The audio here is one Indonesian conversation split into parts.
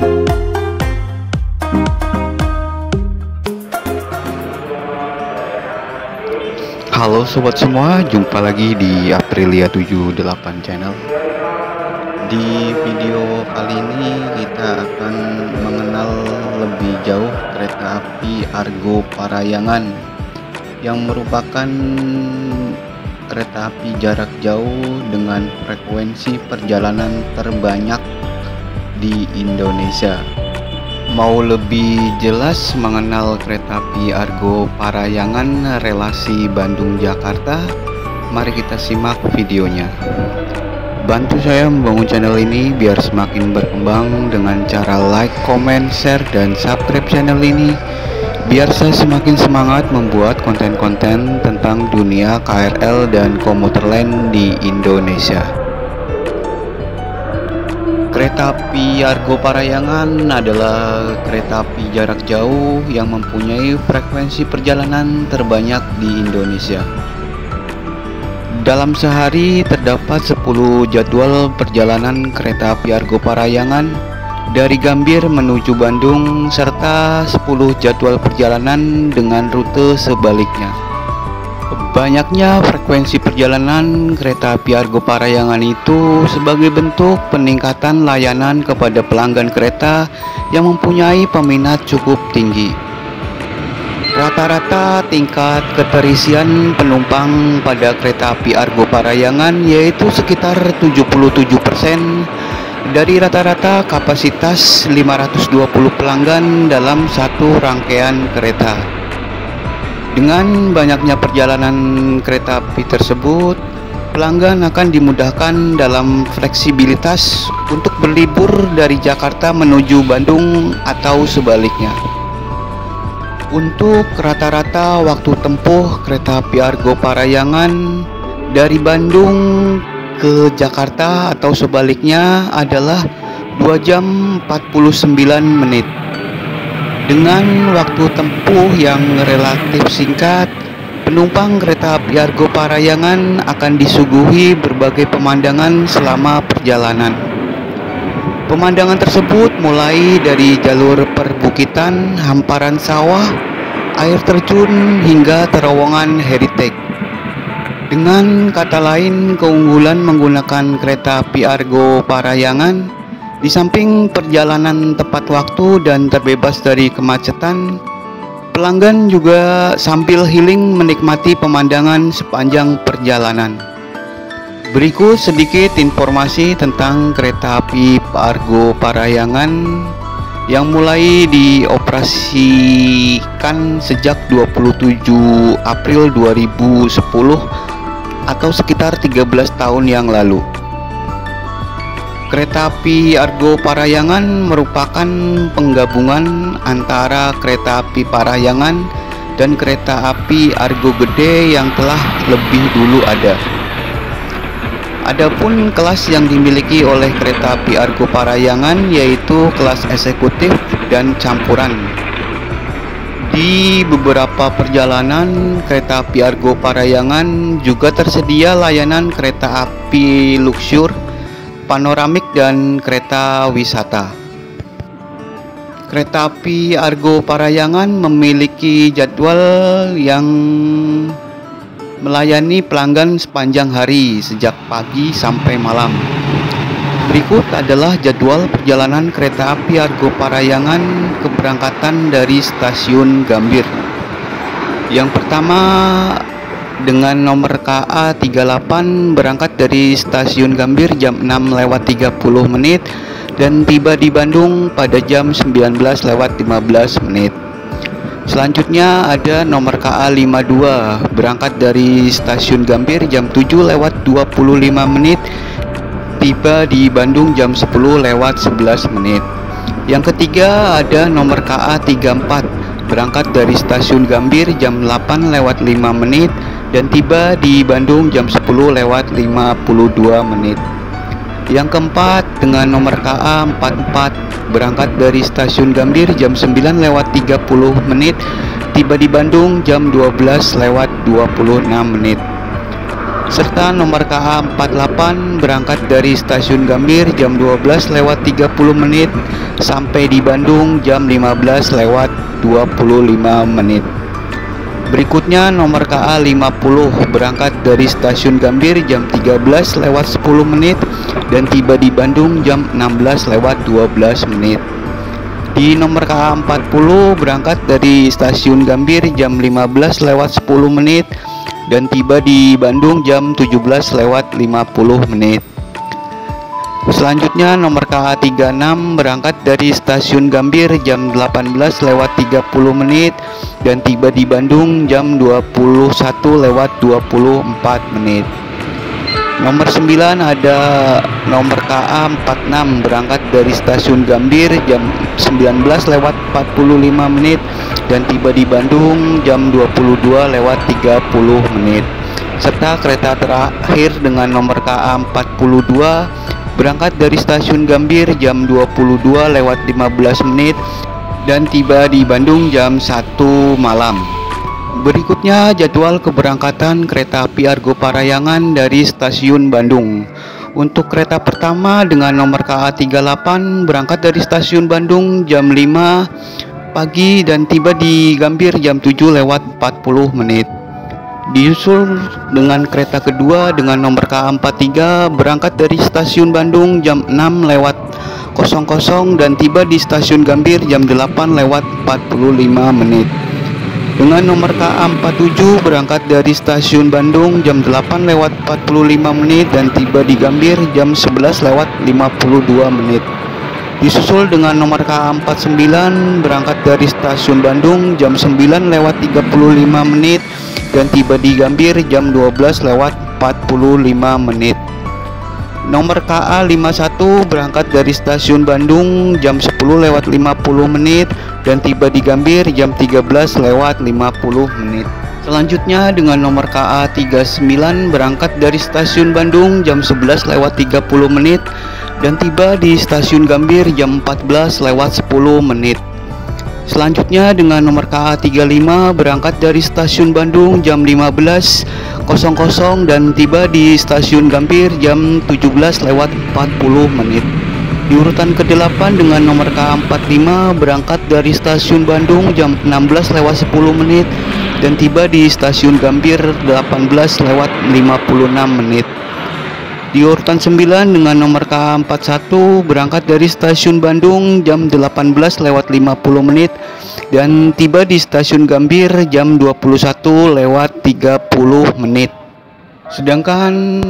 Halo sobat semua, jumpa lagi di Aprilia 78 channel. Di video kali ini kita akan mengenal lebih jauh kereta api Argo Parayangan yang merupakan kereta api jarak jauh dengan frekuensi perjalanan terbanyak di Indonesia. Mau lebih jelas mengenal kereta api Argo Parayangan relasi Bandung-Jakarta? Mari kita simak videonya. Bantu saya membangun channel ini biar semakin berkembang dengan cara like, comment, share, dan subscribe channel ini biar saya semakin semangat membuat konten-konten tentang dunia KRL dan komuter lain di Indonesia. Kereta api Argo Parayangan adalah kereta api jarak jauh yang mempunyai frekuensi perjalanan terbanyak di Indonesia. Dalam sehari terdapat 10 jadwal perjalanan kereta api Argo Parayangan dari Gambir menuju Bandung serta 10 jadwal perjalanan dengan rute sebaliknya. Banyaknya frekuensi perjalanan kereta api Argo Parayangan itu sebagai bentuk peningkatan layanan kepada pelanggan kereta yang mempunyai peminat cukup tinggi. Rata-rata tingkat keterisian penumpang pada kereta api Argo Parayangan yaitu sekitar 77% dari rata-rata kapasitas 520 pelanggan dalam satu rangkaian kereta. Dengan banyaknya perjalanan kereta api tersebut, pelanggan akan dimudahkan dalam fleksibilitas untuk berlibur dari Jakarta menuju Bandung atau sebaliknya. Untuk rata-rata waktu tempuh kereta api Argo Parayangan dari Bandung ke Jakarta atau sebaliknya adalah 2 jam 49 menit. Dengan waktu tempuh yang relatif singkat, penumpang kereta api Argo Parayangan akan disuguhi berbagai pemandangan selama perjalanan. Pemandangan tersebut mulai dari jalur perbukitan, hamparan sawah, air terjun hingga terowongan heritage. Dengan kata lain, keunggulan menggunakan kereta api Argo Parayangan di samping perjalanan tepat waktu dan terbebas dari kemacetan, pelanggan juga sambil healing menikmati pemandangan sepanjang perjalanan. Berikut sedikit informasi tentang kereta api Argo Parayangan yang mulai dioperasikan sejak 27 April 2010 atau sekitar 13 tahun yang lalu. Kereta api Argo Parayangan merupakan penggabungan antara kereta api Parayangan dan kereta api Argo Gede yang telah lebih dulu ada. Adapun kelas yang dimiliki oleh kereta api Argo Parayangan yaitu kelas eksekutif dan campuran. Di beberapa perjalanan kereta api Argo Parayangan juga tersedia layanan kereta api luxur panoramik dan kereta wisata. Kereta api Argo Parayangan memiliki jadwal yang melayani pelanggan sepanjang hari sejak pagi sampai malam. Berikut adalah jadwal perjalanan kereta api Argo Parayangan keberangkatan dari stasiun Gambir. Yang pertama dengan nomor KA 38 berangkat dari stasiun Gambir jam 6 lewat 30 menit dan tiba di Bandung pada jam 19 lewat 15 menit. Selanjutnya ada nomor KA 52 berangkat dari stasiun Gambir jam 7 lewat 25 menit tiba di Bandung jam 10 lewat 11 menit. Yang ketiga ada nomor KA 34 berangkat dari stasiun Gambir jam 8 lewat 5 menit dan tiba di Bandung jam 10 lewat 52 menit. Yang keempat dengan nomor KA 44 berangkat dari stasiun Gambir jam 9 lewat 30 menit tiba di Bandung jam 12 lewat 26 menit. Serta nomor KA 48 berangkat dari stasiun Gambir jam 12 lewat 30 menit sampai di Bandung jam 15 lewat 25 menit. Berikutnya nomor KA 50 berangkat dari stasiun Gambir jam 13 lewat 10 menit dan tiba di Bandung jam 16 lewat 12 menit. Di nomor KA 40 berangkat dari stasiun Gambir jam 15 lewat 10 menit dan tiba di Bandung jam 17 lewat 50 menit. Selanjutnya nomor KA36 berangkat dari stasiun Gambir jam 18 lewat 30 menit dan tiba di Bandung jam 21 lewat 24 menit. Nomor 9 ada nomor KA46 berangkat dari stasiun Gambir jam 19 lewat 45 menit dan tiba di Bandung jam 22 lewat 30 menit. Serta kereta terakhir dengan nomor KA42 berangkat dari stasiun Gambir jam 22 lewat 15 menit dan tiba di Bandung jam 1 malam. Berikutnya jadwal keberangkatan kereta api Argo Parayangan dari stasiun Bandung. Untuk kereta pertama dengan nomor KA38 berangkat dari stasiun Bandung jam 5 pagi dan tiba di Gambir jam 7 lewat 40 menit. Disusul dengan kereta kedua dengan nomor KA43 berangkat dari stasiun Bandung jam 6 lewat 00 dan tiba di stasiun Gambir jam 8 lewat 45 menit. Dengan nomor KA47 berangkat dari stasiun Bandung jam 8 lewat 45 menit dan tiba di Gambir jam 11 lewat 52 menit. Disusul dengan nomor KA49 berangkat dari stasiun Bandung jam 9 lewat 35 menit dan tiba di Gambir jam 12 lewat 45 menit. Nomor KA 51 berangkat dari stasiun Bandung jam 10 lewat 50 menit dan tiba di Gambir jam 13 lewat 50 menit. Selanjutnya dengan nomor KA 39 berangkat dari stasiun Bandung jam 11 lewat 30 menit dan tiba di stasiun Gambir jam 14 lewat 10 menit. Selanjutnya dengan nomor KA35 berangkat dari stasiun Bandung jam 15.00 dan tiba di stasiun Gambir jam 17 lewat 40 menit. Di urutan ke-8 dengan nomor KA45 berangkat dari stasiun Bandung jam 16 lewat 10 menit dan tiba di stasiun Gambir 18 lewat 56 menit. Di urutan 9 dengan nomor K41 berangkat dari stasiun Bandung jam 18 lewat 50 menit dan tiba di stasiun Gambir jam 21 lewat 30 menit. Sedangkan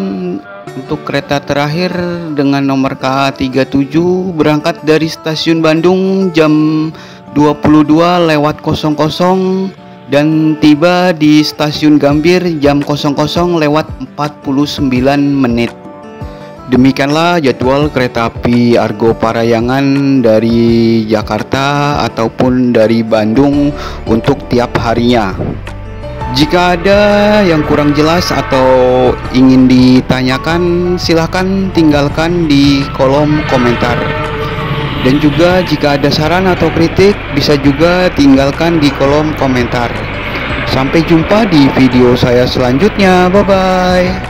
untuk kereta terakhir dengan nomor K37 berangkat dari stasiun Bandung jam 22 lewat 00 dan tiba di stasiun Gambir jam 00 lewat 49 menit. Demikianlah jadwal kereta api Argo Parayangan dari Jakarta ataupun dari Bandung untuk tiap harinya. Jika ada yang kurang jelas atau ingin ditanyakan, silahkan tinggalkan di kolom komentar. Dan juga jika ada saran atau kritik, bisa juga tinggalkan di kolom komentar. Sampai jumpa di video saya selanjutnya. Bye bye.